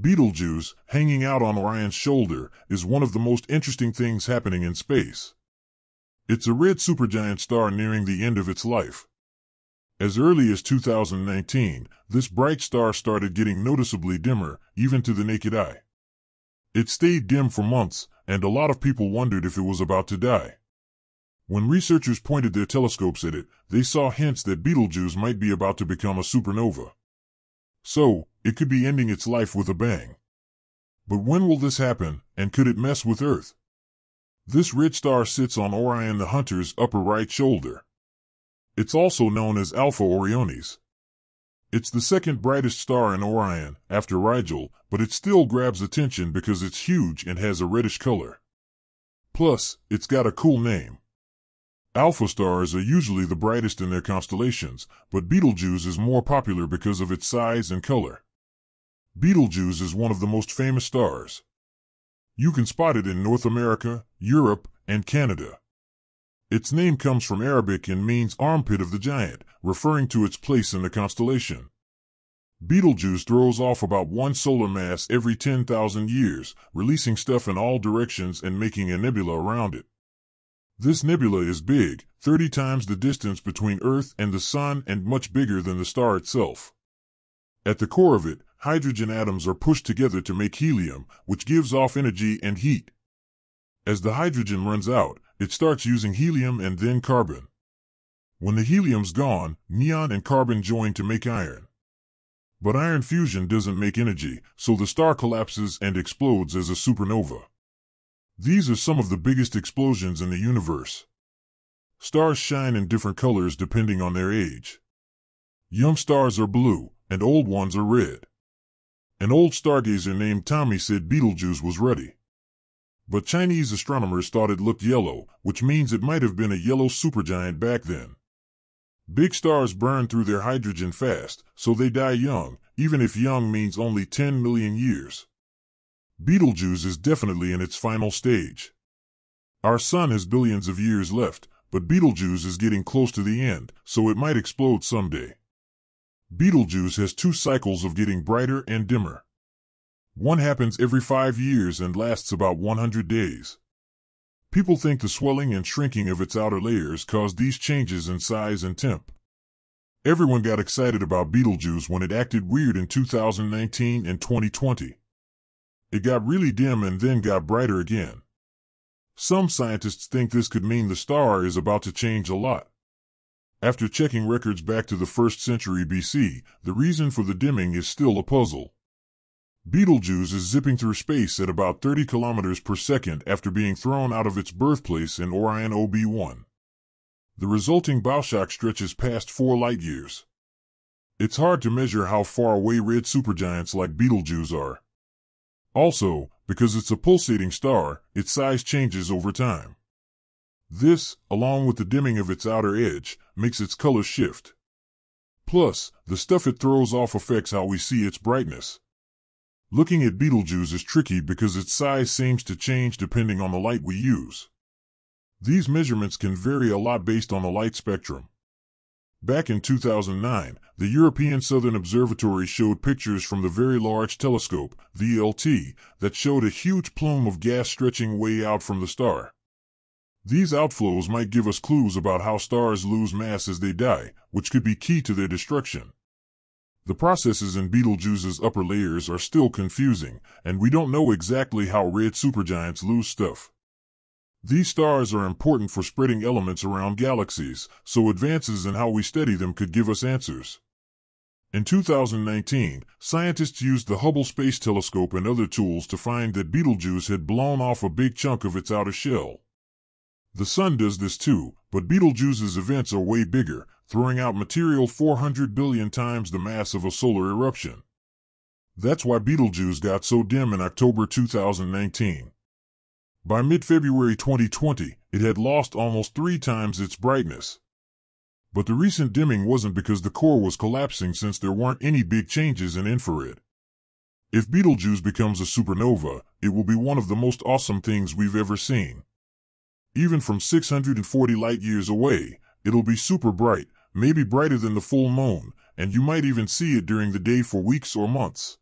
Betelgeuse, hanging out on Orion's shoulder, is one of the most interesting things happening in space. It's a red supergiant star nearing the end of its life. As early as 2019, this bright star started getting noticeably dimmer, even to the naked eye. It stayed dim for months, and a lot of people wondered if it was about to die. When researchers pointed their telescopes at it, they saw hints that Betelgeuse might be about to become a supernova. So, it could be ending its life with a bang. But when will this happen, and could it mess with Earth? This red star sits on Orion the Hunter's upper right shoulder. It's also known as Alpha Orionis. It's the second brightest star in Orion, after Rigel, but it still grabs attention because it's huge and has a reddish color. Plus, it's got a cool name. Alpha stars are usually the brightest in their constellations, but Betelgeuse is more popular because of its size and color. Betelgeuse is one of the most famous stars. You can spot it in North America, Europe, and Canada. Its name comes from Arabic and means armpit of the giant, referring to its place in the constellation. Betelgeuse throws off about one solar mass every 10,000 years, releasing stuff in all directions and making a nebula around it. This nebula is big, 30 times the distance between Earth and the Sun and much bigger than the star itself. At the core of it, hydrogen atoms are pushed together to make helium, which gives off energy and heat. As the hydrogen runs out, it starts using helium and then carbon. When the helium's gone, neon and carbon join to make iron. But iron fusion doesn't make energy, so the star collapses and explodes as a supernova. These are some of the biggest explosions in the universe. Stars shine in different colors depending on their age. Young stars are blue, and old ones are red. An old stargazer named Ptolemy said Betelgeuse was ready. But Chinese astronomers thought it looked yellow, which means it might have been a yellow supergiant back then. Big stars burn through their hydrogen fast, so they die young, even if young means only 10 million years. Betelgeuse is definitely in its final stage. Our sun has billions of years left, but Betelgeuse is getting close to the end, so it might explode someday. Betelgeuse has two cycles of getting brighter and dimmer. One happens every five years and lasts about 100 days. People think the swelling and shrinking of its outer layers caused these changes in size and temp. Everyone got excited about Betelgeuse when it acted weird in 2019 and 2020. It got really dim and then got brighter again. Some scientists think this could mean the star is about to change a lot. After checking records back to the 1st century BC, the reason for the dimming is still a puzzle. Betelgeuse is zipping through space at about 30 kilometers per second after being thrown out of its birthplace in Orion OB1. The resulting bow shock stretches past 4 light years. It's hard to measure how far away red supergiants like Betelgeuse are. Also, because it's a pulsating star, its size changes over time. This, along with the dimming of its outer edge, makes its color shift. Plus, the stuff it throws off affects how we see its brightness. Looking at Betelgeuse is tricky because its size seems to change depending on the light we use. These measurements can vary a lot based on the light spectrum. Back in 2009, the European Southern Observatory showed pictures from the Very Large Telescope, VLT, that showed a huge plume of gas stretching way out from the star. These outflows might give us clues about how stars lose mass as they die, which could be key to their destruction. The processes in Betelgeuse's upper layers are still confusing, and we don't know exactly how red supergiants lose stuff. These stars are important for spreading elements around galaxies, so advances in how we study them could give us answers. In 2019, scientists used the Hubble Space Telescope and other tools to find that Betelgeuse had blown off a big chunk of its outer shell. The Sun does this too, but Betelgeuse's events are way bigger, throwing out material 400 billion times the mass of a solar eruption. That's why Betelgeuse got so dim in October 2019. By mid-February 2020, it had lost almost three times its brightness. But the recent dimming wasn't because the core was collapsing since there weren't any big changes in infrared. If Betelgeuse becomes a supernova, it will be one of the most awesome things we've ever seen. Even from 640 light years away, it'll be super bright, maybe brighter than the full moon, and you might even see it during the day for weeks or months.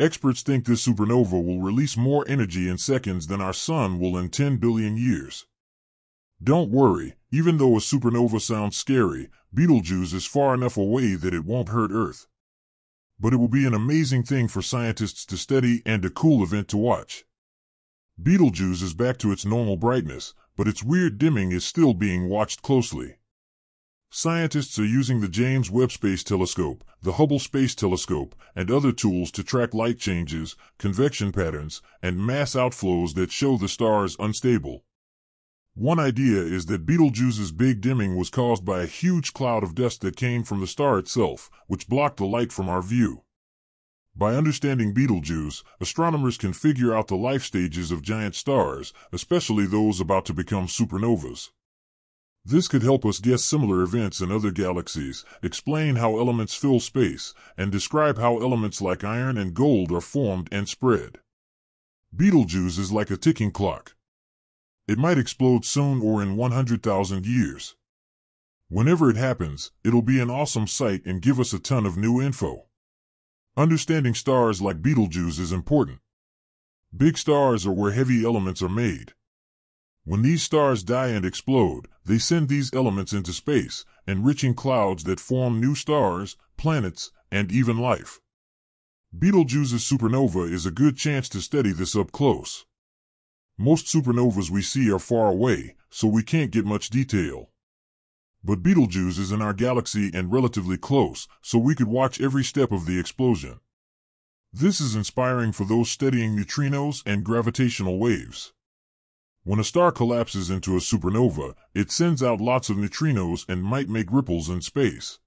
Experts think this supernova will release more energy in seconds than our sun will in 10 billion years. Don't worry, even though a supernova sounds scary, Betelgeuse is far enough away that it won't hurt Earth. But it will be an amazing thing for scientists to study and a cool event to watch. Betelgeuse is back to its normal brightness, but its weird dimming is still being watched closely. Scientists are using the James Webb Space Telescope, the Hubble Space Telescope, and other tools to track light changes, convection patterns, and mass outflows that show the stars unstable. One idea is that Betelgeuse's big dimming was caused by a huge cloud of dust that came from the star itself, which blocked the light from our view. By understanding Betelgeuse, astronomers can figure out the life stages of giant stars, especially those about to become supernovas. This could help us guess similar events in other galaxies, explain how elements fill space, and describe how elements like iron and gold are formed and spread. Betelgeuse is like a ticking clock. It might explode soon or in 100,000 years. Whenever it happens, it'll be an awesome sight and give us a ton of new info. Understanding stars like Betelgeuse is important. Big stars are where heavy elements are made. When these stars die and explode, they send these elements into space, enriching clouds that form new stars, planets, and even life. Betelgeuse's supernova is a good chance to study this up close. Most supernovas we see are far away, so we can't get much detail. But Betelgeuse is in our galaxy and relatively close, so we could watch every step of the explosion. This is inspiring for those studying neutrinos and gravitational waves. When a star collapses into a supernova, it sends out lots of neutrinos and might make ripples in space.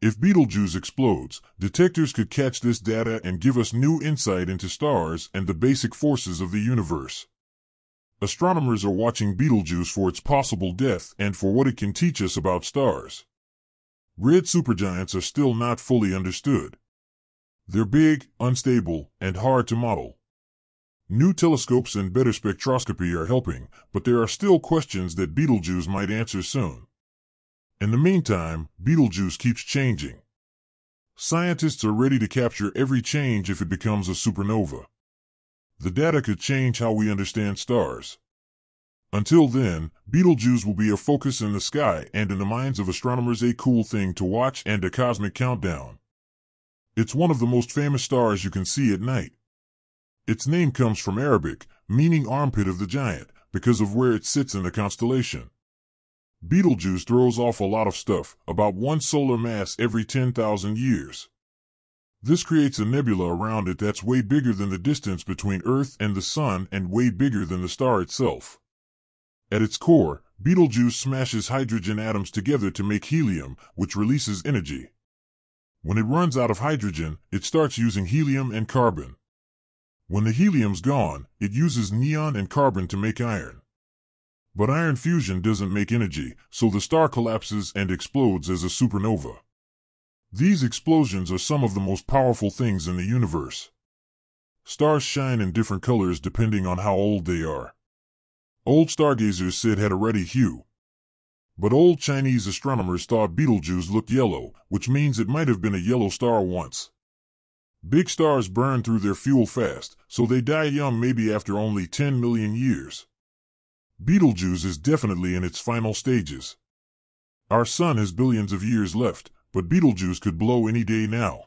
If Betelgeuse explodes, detectors could catch this data and give us new insight into stars and the basic forces of the universe. Astronomers are watching Betelgeuse for its possible death and for what it can teach us about stars. Red supergiants are still not fully understood. They're big, unstable, and hard to model. New telescopes and better spectroscopy are helping, but there are still questions that Betelgeuse might answer soon. In the meantime, Betelgeuse keeps changing. Scientists are ready to capture every change if it becomes a supernova. The data could change how we understand stars. Until then, Betelgeuse will be a focus in the sky and in the minds of astronomers a cool thing to watch and a cosmic countdown. It's one of the most famous stars you can see at night. Its name comes from Arabic, meaning armpit of the giant, because of where it sits in the constellation. Betelgeuse throws off a lot of stuff, about one solar mass every 10,000 years. This creates a nebula around it that's way bigger than the distance between Earth and the Sun and way bigger than the star itself. At its core, Betelgeuse smashes hydrogen atoms together to make helium, which releases energy. When it runs out of hydrogen, it starts using helium and carbon. When the helium's gone, it uses neon and carbon to make iron. But iron fusion doesn't make energy, so the star collapses and explodes as a supernova. These explosions are some of the most powerful things in the universe. Stars shine in different colors depending on how old they are. Old stargazers said had a ruddy hue. But old Chinese astronomers thought Betelgeuse looked yellow, which means it might have been a yellow star once. Big stars burn through their fuel fast, so they die young maybe after only 10 million years. Betelgeuse is definitely in its final stages. Our sun has billions of years left, but Betelgeuse could blow any day now.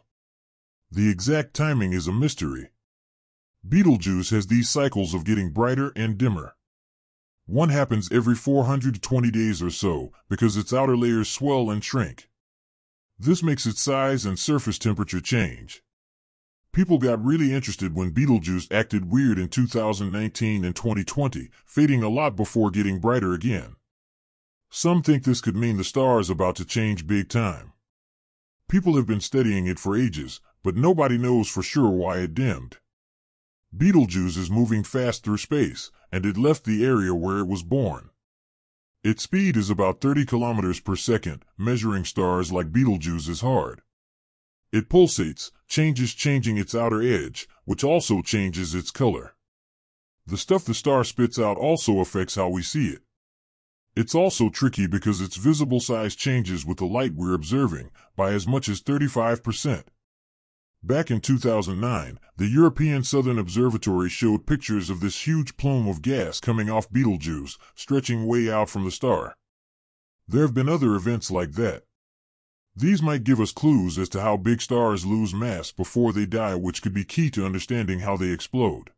The exact timing is a mystery. Betelgeuse has these cycles of getting brighter and dimmer. One happens every 420 days or so because its outer layers swell and shrink. This makes its size and surface temperature change. People got really interested when Betelgeuse acted weird in 2019 and 2020, fading a lot before getting brighter again. Some think this could mean the star is about to change big time. People have been studying it for ages, but nobody knows for sure why it dimmed. Betelgeuse is moving fast through space, and it left the area where it was born. Its speed is about 30 kilometers per second, measuring stars like Betelgeuse is hard. It pulsates, changes changing its outer edge, which also changes its color. The stuff the star spits out also affects how we see it. It's also tricky because its visible size changes with the light we're observing by as much as 35%. Back in 2009, the European Southern Observatory showed pictures of this huge plume of gas coming off Betelgeuse, stretching way out from the star. There have been other events like that. These might give us clues as to how big stars lose mass before they die, which could be key to understanding how they explode.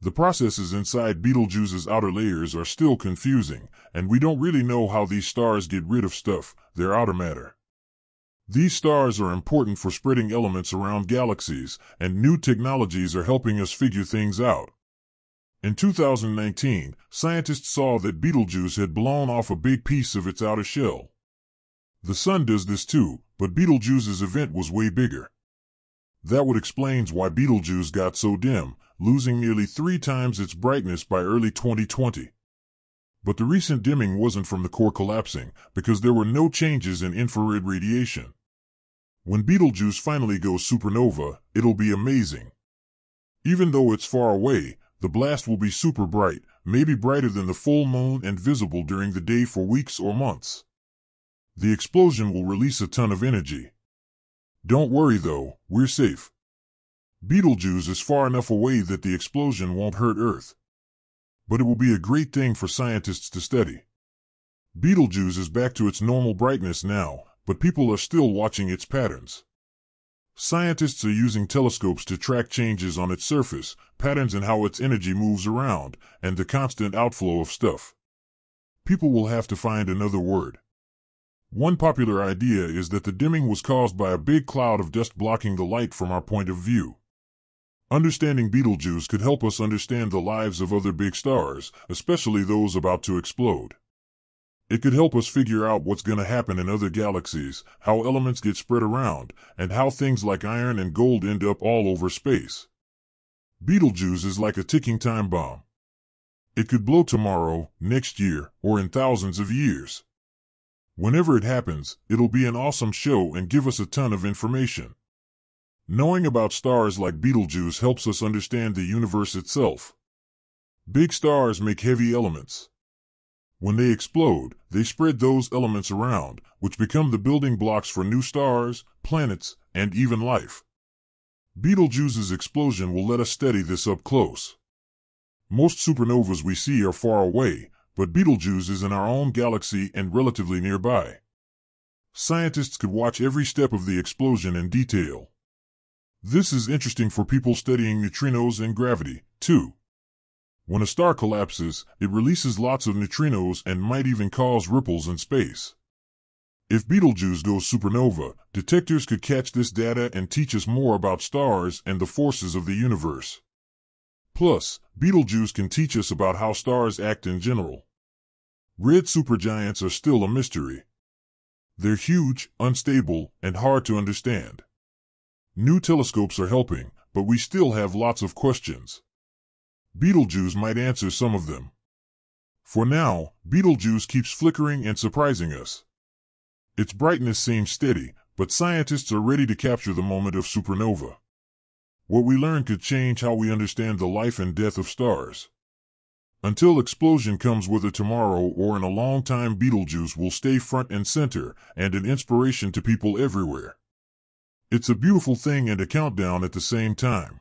The processes inside Betelgeuse's outer layers are still confusing, and we don't really know how these stars get rid of stuff, their outer matter. These stars are important for spreading elements around galaxies, and new technologies are helping us figure things out. In 2019, scientists saw that Betelgeuse had blown off a big piece of its outer shell. The Sun does this too, but Betelgeuse's event was way bigger. That would explain why Betelgeuse got so dim, losing nearly three times its brightness by early 2020. But the recent dimming wasn't from the core collapsing, because there were no changes in infrared radiation. When Betelgeuse finally goes supernova, it'll be amazing. Even though it's far away, the blast will be super bright, maybe brighter than the full moon and visible during the day for weeks or months. The explosion will release a ton of energy. Don't worry though, we're safe. Betelgeuse is far enough away that the explosion won't hurt Earth. But it will be a great thing for scientists to study. Betelgeuse is back to its normal brightness now, but people are still watching its patterns. Scientists are using telescopes to track changes on its surface, patterns in how its energy moves around, and the constant outflow of stuff. People will have to find another word. One popular idea is that the dimming was caused by a big cloud of dust blocking the light from our point of view. Understanding Betelgeuse could help us understand the lives of other big stars, especially those about to explode. It could help us figure out what's going to happen in other galaxies, how elements get spread around, and how things like iron and gold end up all over space. Betelgeuse is like a ticking time bomb. It could blow tomorrow, next year, or in thousands of years. Whenever it happens, it'll be an awesome show and give us a ton of information. Knowing about stars like Betelgeuse helps us understand the universe itself. Big stars make heavy elements. When they explode, they spread those elements around, which become the building blocks for new stars, planets, and even life. Betelgeuse's explosion will let us study this up close. Most supernovas we see are far away, but Betelgeuse is in our own galaxy and relatively nearby. Scientists could watch every step of the explosion in detail. This is interesting for people studying neutrinos and gravity, too. When a star collapses, it releases lots of neutrinos and might even cause ripples in space. If Betelgeuse goes supernova, detectors could catch this data and teach us more about stars and the forces of the universe. Plus, Betelgeuse can teach us about how stars act in general. Red supergiants are still a mystery. They're huge, unstable, and hard to understand. New telescopes are helping, but we still have lots of questions. Betelgeuse might answer some of them. For now, Betelgeuse keeps flickering and surprising us. Its brightness seems steady, but scientists are ready to capture the moment of supernova. What we learn could change how we understand the life and death of stars. Until explosion comes whether tomorrow or in a long time Betelgeuse will stay front and center and an inspiration to people everywhere. It's a beautiful thing and a countdown at the same time.